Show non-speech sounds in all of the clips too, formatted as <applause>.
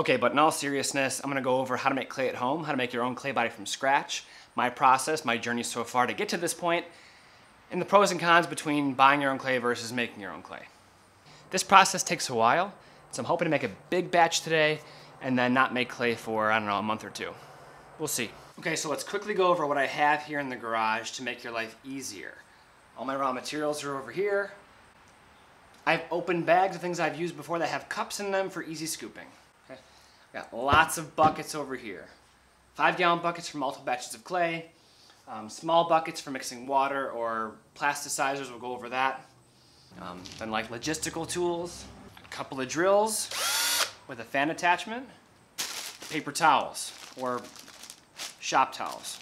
Okay, but in all seriousness, I'm gonna go over how to make clay at home, how to make your own clay body from scratch, my process, my journey so far to get to this point, and the pros and cons between buying your own clay versus making your own clay. This process takes a while, so I'm hoping to make a big batch today and then not make clay for, I don't know, a month or two. We'll see. Okay, so let's quickly go over what I have here in the garage to make your life easier. All my raw materials are over here. I have open bags of things I've used before that have cups in them for easy scooping. Got lots of buckets over here. Five gallon buckets for multiple batches of clay, um, small buckets for mixing water or plasticizers, we'll go over that. Um, then like logistical tools, a couple of drills with a fan attachment, paper towels or shop towels.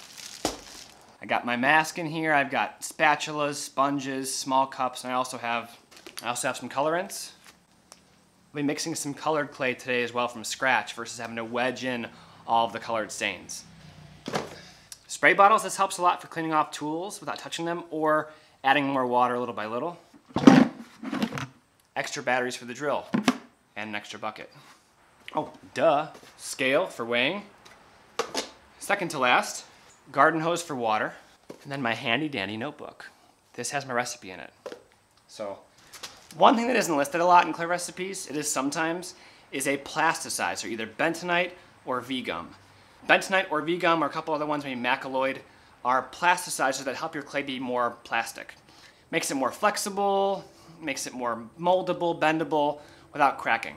I got my mask in here. I've got spatulas, sponges, small cups, and I also have I also have some colorants. I'll be mixing some colored clay today as well from scratch versus having to wedge in all of the colored stains. Spray bottles, this helps a lot for cleaning off tools without touching them or adding more water little by little. Extra batteries for the drill and an extra bucket. Oh, duh, scale for weighing. Second to last, garden hose for water, and then my handy dandy notebook. This has my recipe in it. So, one thing that isn't listed a lot in clay recipes, it is sometimes, is a plasticizer, either bentonite or V-gum. Bentonite or V-gum or a couple other ones, maybe Macaloid, are plasticizers that help your clay be more plastic. Makes it more flexible, makes it more moldable, bendable, without cracking.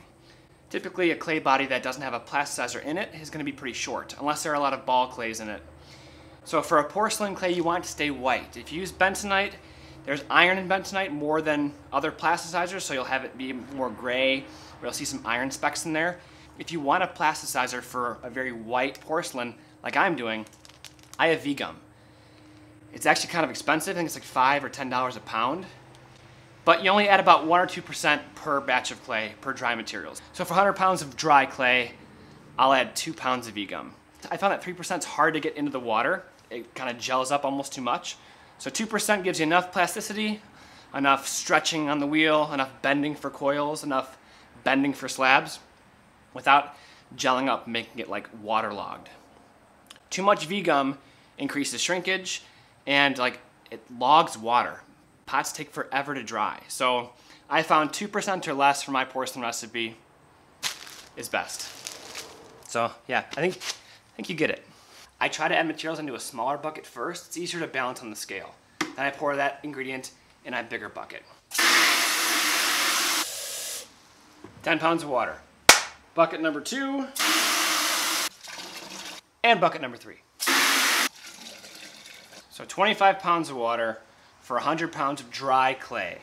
Typically a clay body that doesn't have a plasticizer in it is going to be pretty short, unless there are a lot of ball clays in it. So for a porcelain clay, you want it to stay white. If you use bentonite, there's iron in bentonite more than other plasticizers, so you'll have it be more gray, or you'll see some iron specks in there. If you want a plasticizer for a very white porcelain, like I'm doing, I have V-gum. It's actually kind of expensive, I think it's like five or ten dollars a pound. But you only add about one or 2% per batch of clay per dry materials. So for 100 pounds of dry clay, I'll add two pounds of V-gum. I found that 3% is hard to get into the water. It kind of gels up almost too much. So 2% gives you enough plasticity, enough stretching on the wheel, enough bending for coils, enough bending for slabs, without gelling up, making it like waterlogged. Too much V-gum increases shrinkage and like it logs water. Pots take forever to dry. So I found 2% or less for my porcelain recipe is best. So yeah, I think, I think you get it. I try to add materials into a smaller bucket first. It's easier to balance on the scale. Then I pour that ingredient in a bigger bucket. 10 pounds of water. Bucket number two. And bucket number three. So 25 pounds of water for 100 pounds of dry clay.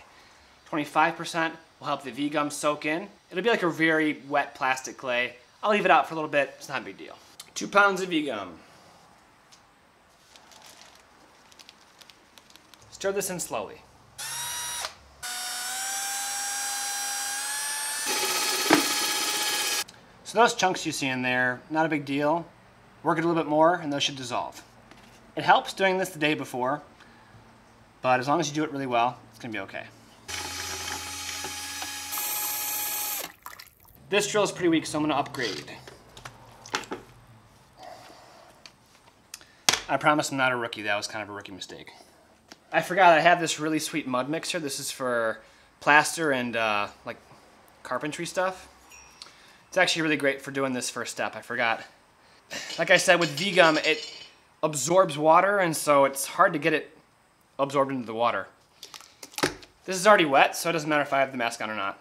25% will help the V-gum soak in. It'll be like a very wet plastic clay. I'll leave it out for a little bit, it's not a big deal. Two pounds of V-gum. Stir this in slowly. So those chunks you see in there, not a big deal. Work it a little bit more and those should dissolve. It helps doing this the day before, but as long as you do it really well, it's gonna be okay. This drill is pretty weak, so I'm gonna upgrade. I promise I'm not a rookie, that was kind of a rookie mistake. I forgot I have this really sweet mud mixer. This is for plaster and uh, like carpentry stuff. It's actually really great for doing this first step. I forgot. Like I said, with V-gum, it absorbs water, and so it's hard to get it absorbed into the water. This is already wet, so it doesn't matter if I have the mask on or not.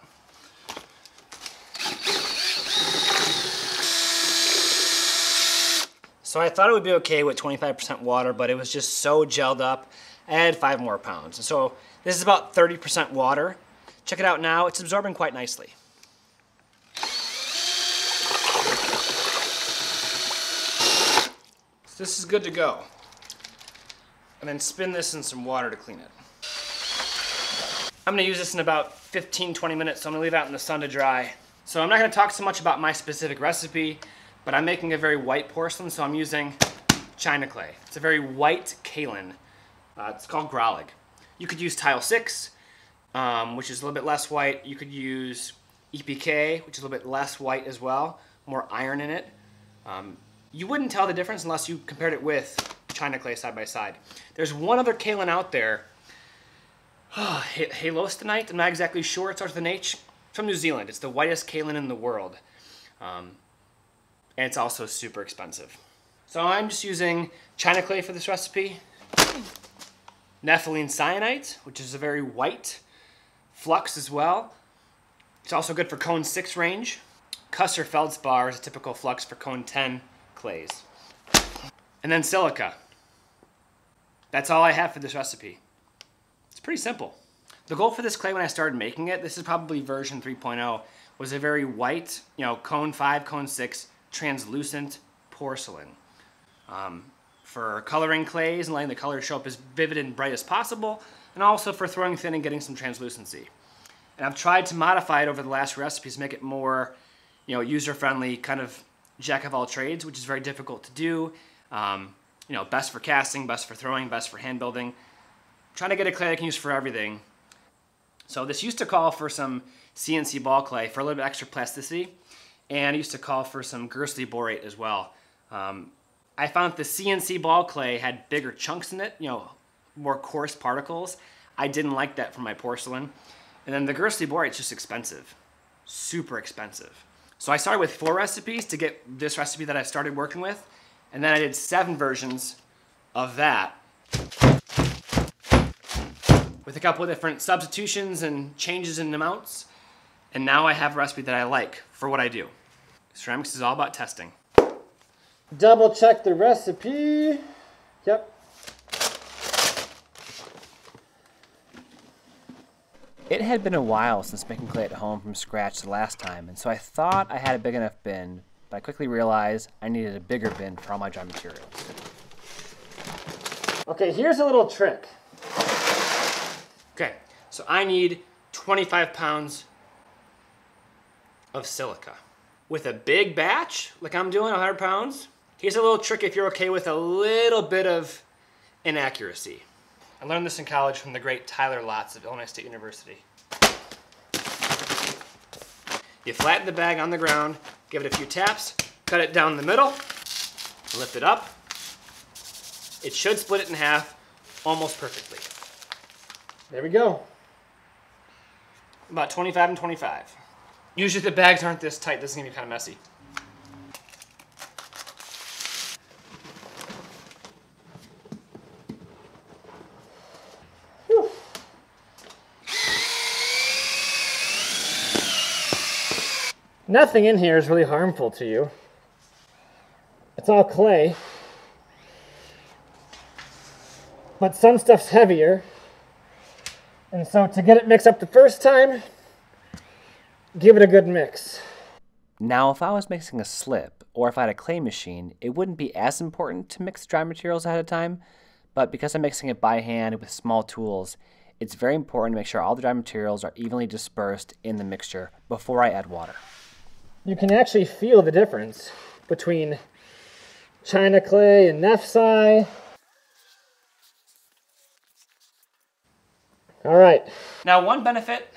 So I thought it would be okay with 25% water, but it was just so gelled up add five more pounds. And so this is about 30% water. Check it out now, it's absorbing quite nicely. So this is good to go. And then spin this in some water to clean it. I'm gonna use this in about 15, 20 minutes, so I'm gonna leave it out in the sun to dry. So I'm not gonna talk so much about my specific recipe, but I'm making a very white porcelain, so I'm using china clay. It's a very white kaolin. Uh, it's called Grolleg. You could use Tile 6, um, which is a little bit less white. You could use EPK, which is a little bit less white as well. more iron in it. Um, you wouldn't tell the difference unless you compared it with China clay side by side. There's one other kaolin out there, <sighs> Halostonite, I'm not exactly sure, it starts with an H, it's from New Zealand. It's the whitest kaolin in the world. Um, and it's also super expensive. So I'm just using China clay for this recipe, nepheline syenite, which is a very white flux as well. It's also good for cone 6 range. Custer feldspar is a typical flux for cone 10 clays. And then silica. That's all I have for this recipe. It's pretty simple. The goal for this clay when I started making it, this is probably version 3.0, was a very white, you know, cone 5, cone 6, translucent porcelain. Um, for coloring clays and letting the colors show up as vivid and bright as possible, and also for throwing thin and getting some translucency. And I've tried to modify it over the last recipes, make it more, you know, user-friendly, kind of jack of all trades, which is very difficult to do. Um, you know, best for casting, best for throwing, best for hand building. trying to get a clay I can use for everything. So this used to call for some C&C ball clay for a little bit extra plasticity, and it used to call for some Gerstley borate as well. Um, I found the C&C ball clay had bigger chunks in it, you know, more coarse particles. I didn't like that for my porcelain. And then the Gerstley borate is just expensive, super expensive. So I started with four recipes to get this recipe that I started working with, and then I did seven versions of that with a couple of different substitutions and changes in amounts. And now I have a recipe that I like for what I do. Ceramics is all about testing. Double check the recipe. Yep. It had been a while since making clay at home from scratch the last time, and so I thought I had a big enough bin, but I quickly realized I needed a bigger bin for all my dry materials. Okay, here's a little trick. Okay, so I need 25 pounds of silica. With a big batch, like I'm doing, 100 pounds, here's a little trick if you're okay with a little bit of inaccuracy. I learned this in college from the great Tyler Lotz of Illinois State University. You flatten the bag on the ground, give it a few taps, cut it down the middle, lift it up. It should split it in half almost perfectly. There we go. About 25 and 25. Usually the bags aren't this tight, this is gonna be kind of messy. Nothing in here is really harmful to you. It's all clay. But some stuff's heavier. And so to get it mixed up the first time, give it a good mix. Now, if I was mixing a slip, or if I had a clay machine, it wouldn't be as important to mix dry materials ahead of time, but because I'm mixing it by hand with small tools, it's very important to make sure all the dry materials are evenly dispersed in the mixture before I add water. You can actually feel the difference between China clay and Neph Sy. All right. Now, one benefit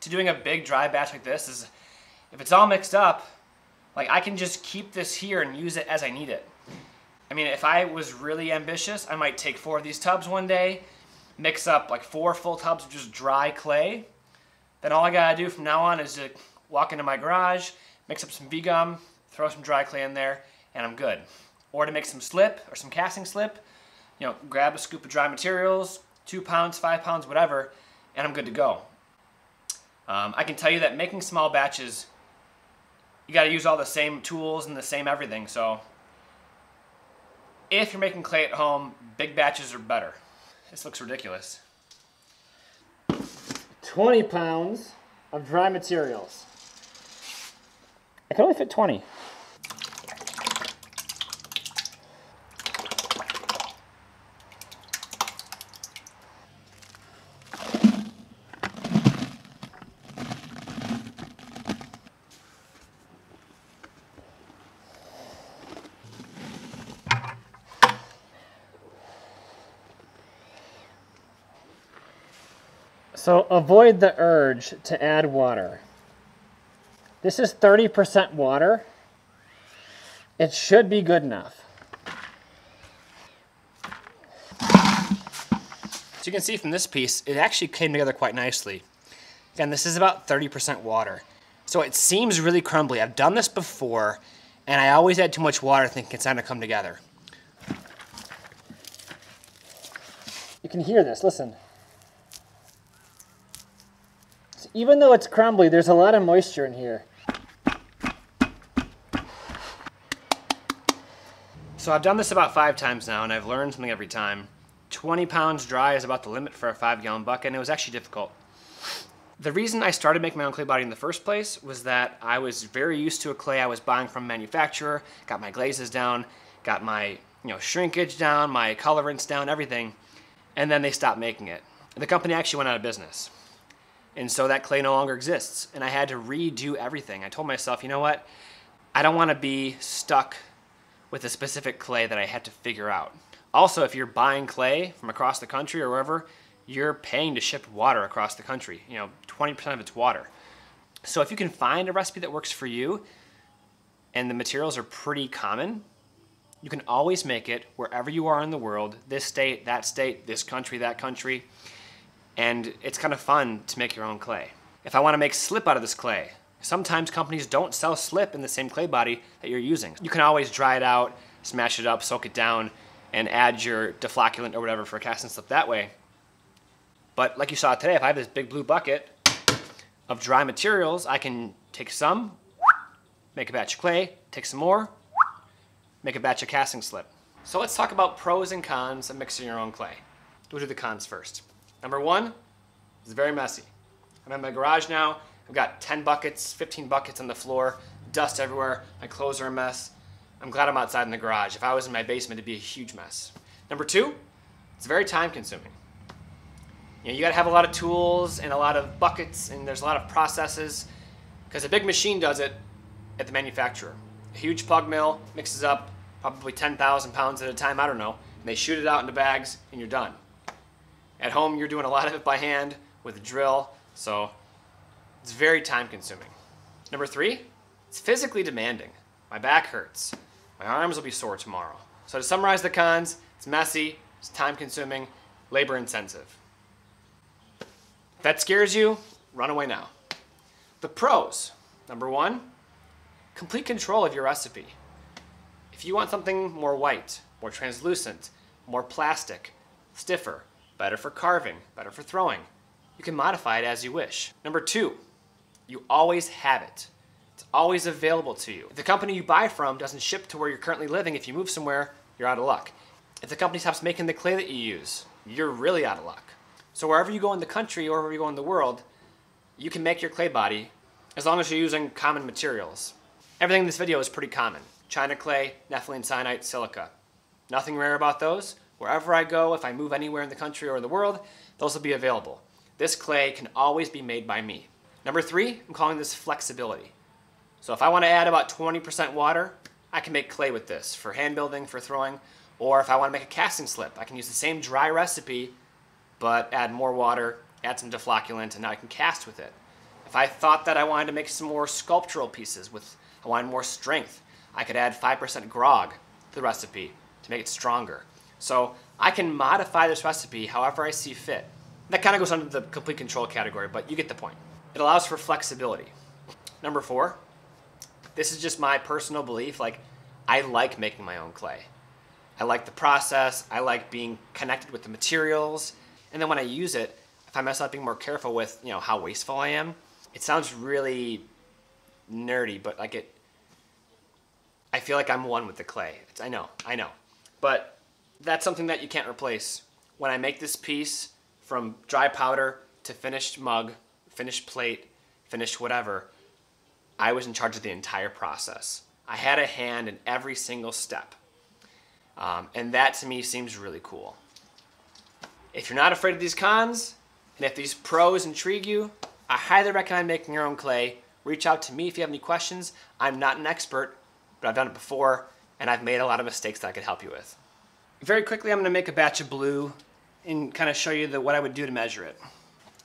to doing a big dry batch like this is if it's all mixed up, like I can just keep this here and use it as I need it. I mean, if I was really ambitious, I might take four of these tubs one day, mix up like four full tubs of just dry clay. Then all I gotta do from now on is to walk into my garage, mix up some V-gum, throw some dry clay in there, and I'm good. Or to make some slip or some casting slip, you know, grab a scoop of dry materials, two pounds, five pounds, whatever, and I'm good to go. Um, I can tell you that making small batches, you got to use all the same tools and the same everything. So if you're making clay at home, big batches are better. This looks ridiculous. 20 pounds of dry materials. I can only fit 20. So avoid the urge to add water. This is 30% water. It should be good enough. So you can see from this piece, it actually came together quite nicely. Again, this is about 30% water. So it seems really crumbly. I've done this before, and I always add too much water thinking it's not gonna come together. You can hear this, listen. So even though it's crumbly, there's a lot of moisture in here. So I've done this about five times now, and I've learned something every time. 20 pounds dry is about the limit for a five gallon bucket, and it was actually difficult. The reason I started making my own clay body in the first place was that I was very used to a clay I was buying from a manufacturer, got my glazes down, got my you know shrinkage down, my colorants down, everything, and then they stopped making it. The company actually went out of business. And so that clay no longer exists, and I had to redo everything. I told myself, you know what? I don't want to be stuck with a specific clay that I had to figure out. Also, if you're buying clay from across the country or wherever, you're paying to ship water across the country. You know, 20% of it's water. So if you can find a recipe that works for you and the materials are pretty common, you can always make it wherever you are in the world, this state, that state, this country, that country. And it's kind of fun to make your own clay. If I want to make slip out of this clay, sometimes companies don't sell slip in the same clay body that you're using. You can always dry it out, smash it up, soak it down, and add your deflocculant or whatever for casting slip that way. But like you saw today, if I have this big blue bucket of dry materials, I can take some, make a batch of clay, take some more, make a batch of casting slip. So let's talk about pros and cons of mixing your own clay. We'll do the cons first. Number one, it's very messy. I'm in my garage now. I've got 10 buckets, 15 buckets on the floor, dust everywhere. My clothes are a mess. I'm glad I'm outside in the garage. If I was in my basement, it'd be a huge mess. Number two, it's very time consuming. You, know, you gotta have a lot of tools and a lot of buckets and there's a lot of processes because a big machine does it at the manufacturer. A huge pug mill mixes up probably 10,000 pounds at a time, I don't know, and they shoot it out into bags and you're done. At home, you're doing a lot of it by hand with a drill, so it's very time consuming. Number three, it's physically demanding. My back hurts. My arms will be sore tomorrow. So to summarize the cons, it's messy, it's time consuming, labor intensive. If that scares you, run away now. The pros. Number one, complete control of your recipe. If you want something more white, more translucent, more plastic, stiffer, better for carving, better for throwing, you can modify it as you wish. Number two, you always have it. It's always available to you. If the company you buy from doesn't ship to where you're currently living, if you move somewhere, you're out of luck. If the company stops making the clay that you use, you're really out of luck. So wherever you go in the country or wherever you go in the world, you can make your clay body as long as you're using common materials. Everything in this video is pretty common. China clay, nepheline syenite, silica. Nothing rare about those. Wherever I go, if I move anywhere in the country or in the world, those will be available. This clay can always be made by me. Number three, I'm calling this flexibility. So if I want to add about 20% water, I can make clay with this for hand building, for throwing, or if I want to make a casting slip, I can use the same dry recipe, but add more water, add some deflocculant, and now I can cast with it. If I thought that I wanted to make some more sculptural pieces with, I wanted more strength, I could add 5% grog to the recipe to make it stronger. So I can modify this recipe however I see fit. That kind of goes under the complete control category, but you get the point. It allows for flexibility. Number four, this is just my personal belief. Like, I like making my own clay. I like the process. I like being connected with the materials. And then when I use it, if I mess up being more careful with, you know, how wasteful I am, it sounds really nerdy, but like it, I feel like I'm one with the clay. It's, I know, I know. But that's something that you can't replace. When I make this piece from dry powder to finished mug, finished plate, finished whatever, I was in charge of the entire process. I had a hand in every single step. Um, and that to me seems really cool. If you're not afraid of these cons, and if these pros intrigue you, I highly recommend making your own clay. Reach out to me if you have any questions. I'm not an expert, but I've done it before, and I've made a lot of mistakes that I could help you with. Very quickly, I'm gonna make a batch of blue and kind of show you the, what I would do to measure it.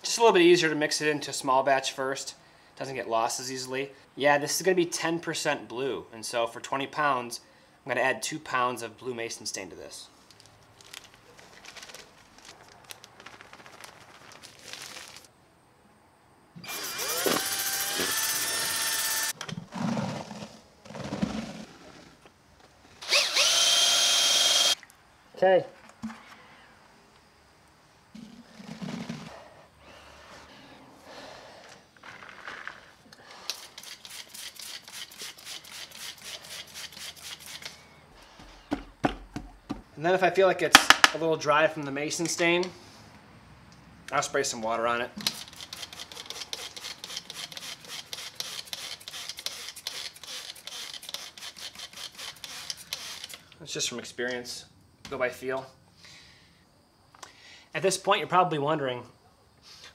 Just a little bit easier to mix it into a small batch first doesn't get lost as easily. Yeah, this is gonna be 10% blue. And so for 20 pounds, I'm gonna add two pounds of blue mason stain to this. Then if I feel like it's a little dry from the mason stain, I'll spray some water on it. It's just from experience, go by feel. At this point, you're probably wondering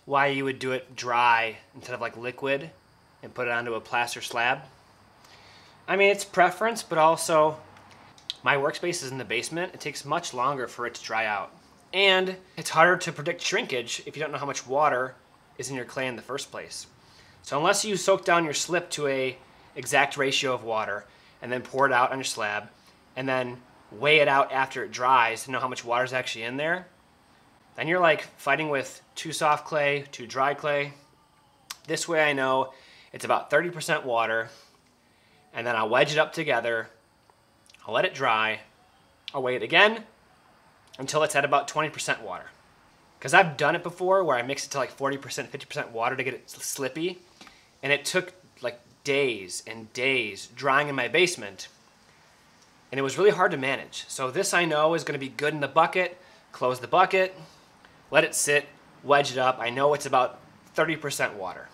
why you would do it dry instead of like liquid and put it onto a plaster slab. I mean, it's preference, but also my workspace is in the basement. It takes much longer for it to dry out. And it's harder to predict shrinkage if you don't know how much water is in your clay in the first place. So unless you soak down your slip to a exact ratio of water and then pour it out on your slab and then weigh it out after it dries to know how much water is actually in there, then you're like fighting with too soft clay, too dry clay. This way I know it's about 30% water and then I'll wedge it up together. I'll let it dry. I'll weigh it again until it's at about 20% water. Because I've done it before where I mix it to like 40%, 50% water to get it slippy. And it took like days and days drying in my basement. And it was really hard to manage. So this I know is gonna be good in the bucket. Close the bucket, let it sit, wedge it up. I know it's about 30% water.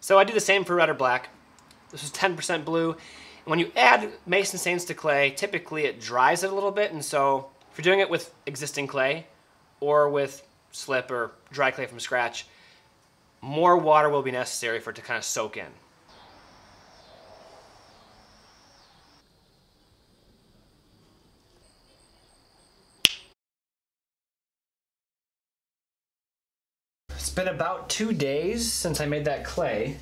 So I do the same for red or black. This was 10% blue. When you add mason stains to clay, typically it dries it a little bit. And so if you're doing it with existing clay or with slip or dry clay from scratch, more water will be necessary for it to kind of soak in. It's been about two days since I made that clay.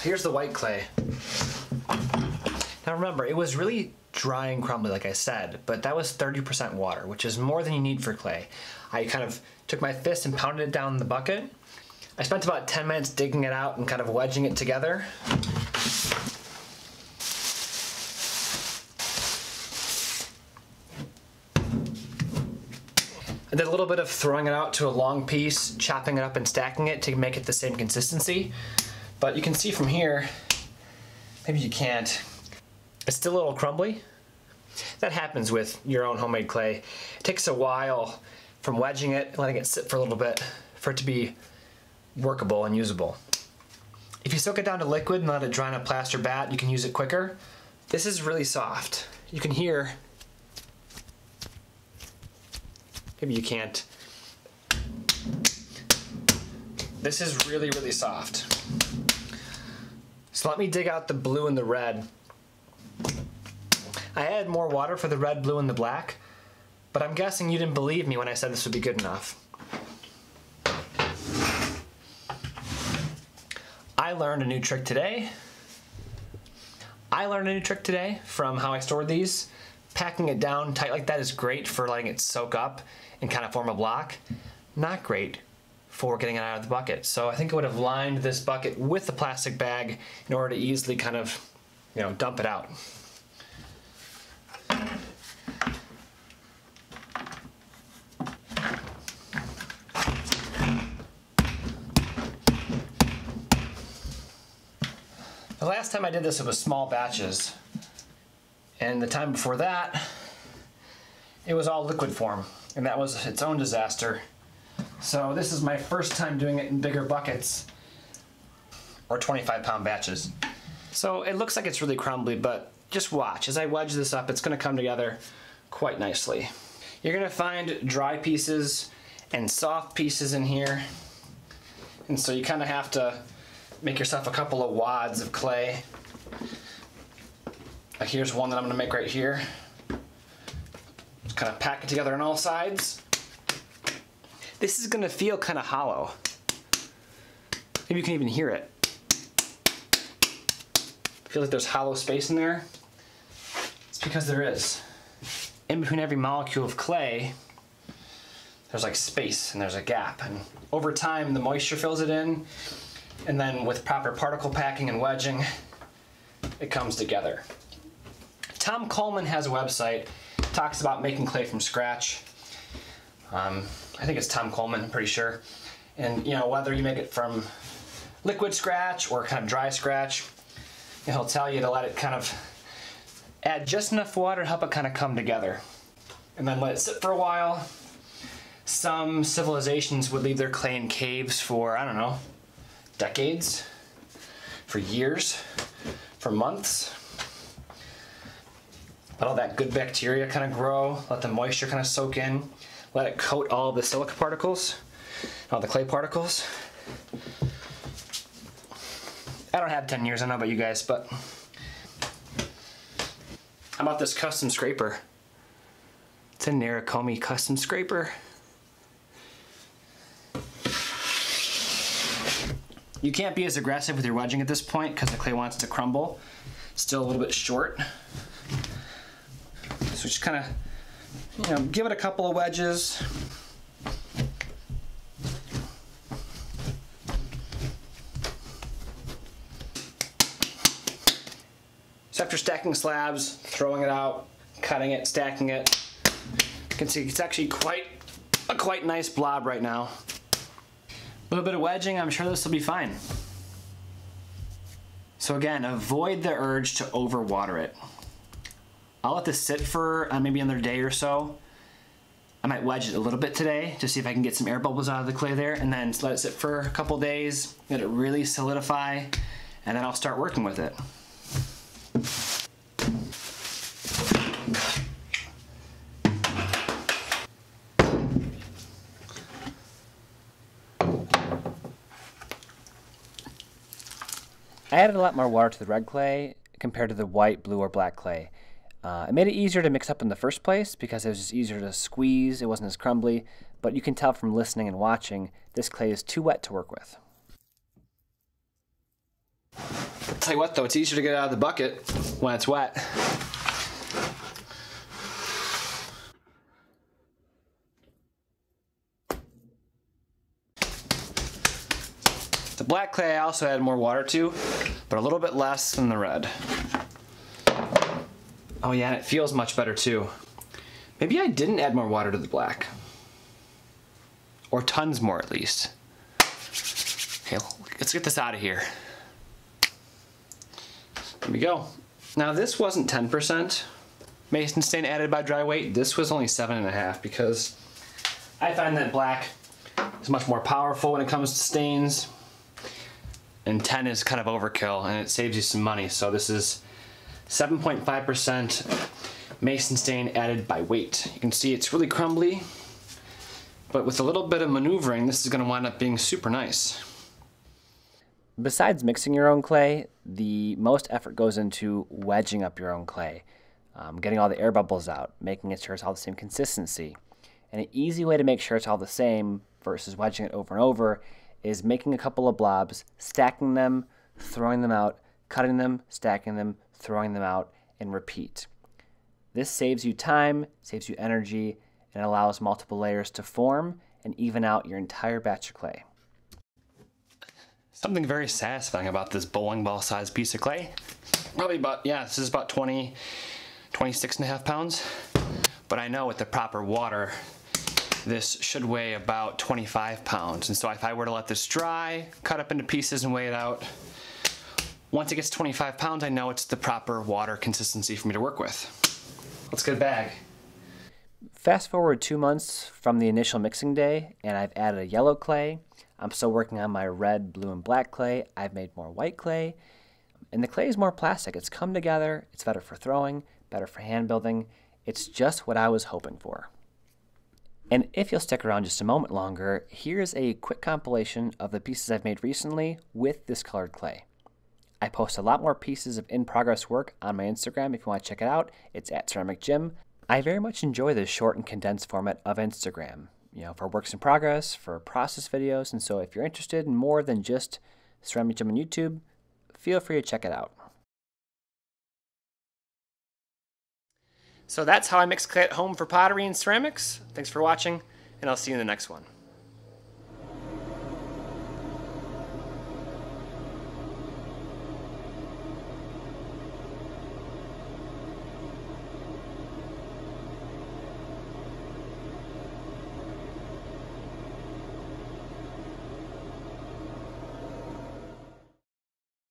Here's the white clay. Now remember, it was really dry and crumbly, like I said, but that was 30% water, which is more than you need for clay. I kind of took my fist and pounded it down in the bucket. I spent about 10 minutes digging it out and kind of wedging it together. I did a little bit of throwing it out to a long piece, chopping it up and stacking it to make it the same consistency. But you can see from here, maybe you can't, it's still a little crumbly. That happens with your own homemade clay. It takes a while from wedging it, letting it sit for a little bit, for it to be workable and usable. If you soak it down to liquid and let it dry in a plaster bat, you can use it quicker. This is really soft. You can hear, maybe you can't. This is really, really soft. So let me dig out the blue and the red. I added more water for the red, blue, and the black, but I'm guessing you didn't believe me when I said this would be good enough. I learned a new trick today. I learned a new trick today from how I stored these. Packing it down tight like that is great for letting it soak up and kind of form a block. Not great for getting it out of the bucket. So I think I would have lined this bucket with the plastic bag in order to easily kind of, you know, dump it out. The last time I did this, it was small batches. And the time before that, it was all liquid form. And that was its own disaster. So this is my first time doing it in bigger buckets or 25 pound batches. So it looks like it's really crumbly, but just watch. As I wedge this up, it's gonna come together quite nicely. You're gonna find dry pieces and soft pieces in here. And so you kind of have to make yourself a couple of wads of clay. Like here's one that I'm gonna make right here. Just kind of pack it together on all sides. This is gonna feel kind of hollow. Maybe you can even hear it. Feels like there's hollow space in there. It's because there is. In between every molecule of clay, there's like space and there's a gap. And over time, the moisture fills it in. And then with proper particle packing and wedging, it comes together. Tom Coleman has a website, talks about making clay from scratch. Um, I think it's Tom Coleman, I'm pretty sure. And you know, whether you make it from liquid scratch or kind of dry scratch, he'll tell you to let it kind of add just enough water to help it kind of come together. And then let it sit for a while. Some civilizations would leave their clay in caves for, I don't know, decades, for years, for months. Let all that good bacteria kind of grow, let the moisture kind of soak in, let it coat all the silica particles, all the clay particles. I don't have 10 years, I know about you guys, but how about this custom scraper? It's a Nerikomi custom scraper. You can't be as aggressive with your wedging at this point because the clay wants to crumble. Still a little bit short. So just kind of, you know, give it a couple of wedges. So after stacking slabs, throwing it out, cutting it, stacking it, you can see it's actually quite a quite nice blob right now. A little bit of wedging, I'm sure this will be fine. So again, avoid the urge to overwater it. I'll let this sit for uh, maybe another day or so. I might wedge it a little bit today to see if I can get some air bubbles out of the clay there and then let it sit for a couple days, let it really solidify, and then I'll start working with it. I added a lot more water to the red clay compared to the white, blue, or black clay. Uh, it made it easier to mix up in the first place because it was just easier to squeeze, it wasn't as crumbly, but you can tell from listening and watching, this clay is too wet to work with. Tell you what though, it's easier to get out of the bucket when it's wet. The black clay I also added more water to, but a little bit less than the red. Oh yeah, and it feels much better too. Maybe I didn't add more water to the black. Or tons more at least. Okay, let's get this out of here. There we go. Now this wasn't 10% mason stain added by dry weight. This was only seven and a half because I find that black is much more powerful when it comes to stains. And 10 is kind of overkill and it saves you some money. So this is 7.5% mason stain added by weight. You can see it's really crumbly, but with a little bit of maneuvering, this is gonna wind up being super nice. Besides mixing your own clay, the most effort goes into wedging up your own clay, um, getting all the air bubbles out, making sure it's all the same consistency. And an easy way to make sure it's all the same versus wedging it over and over is making a couple of blobs, stacking them, throwing them out, cutting them, stacking them, throwing them out, and repeat. This saves you time, saves you energy, and allows multiple layers to form and even out your entire batch of clay. Something very satisfying about this bowling ball sized piece of clay. Probably about, yeah, this is about 20, 26 and a half pounds. But I know with the proper water, this should weigh about 25 pounds. And so if I were to let this dry, cut up into pieces and weigh it out, once it gets 25 pounds, I know it's the proper water consistency for me to work with. Let's get a bag. Fast forward two months from the initial mixing day, and I've added a yellow clay. I'm still working on my red, blue, and black clay. I've made more white clay, and the clay is more plastic. It's come together, it's better for throwing, better for hand building. It's just what I was hoping for. And if you'll stick around just a moment longer, here's a quick compilation of the pieces I've made recently with this colored clay. I post a lot more pieces of in progress work on my Instagram if you want to check it out. It's at Ceramic Jim. I very much enjoy the short and condensed format of Instagram. you know, for works in progress, for process videos. And so if you're interested in more than just ceramic Jim on YouTube, feel free to check it out. So that's how I mix clay at home for pottery and ceramics. Thanks for watching, and I'll see you in the next one.